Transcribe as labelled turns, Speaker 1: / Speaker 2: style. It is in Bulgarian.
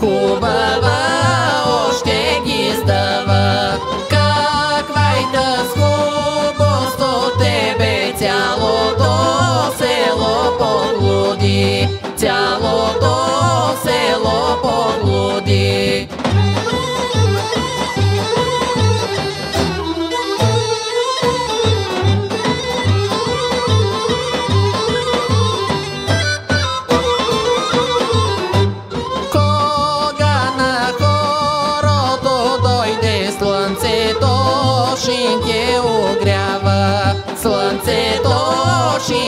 Speaker 1: хубава още ги става. Каквайта да хубост от тебе цялото село подлуди, цялото și încheu o greavă, slănțe tot și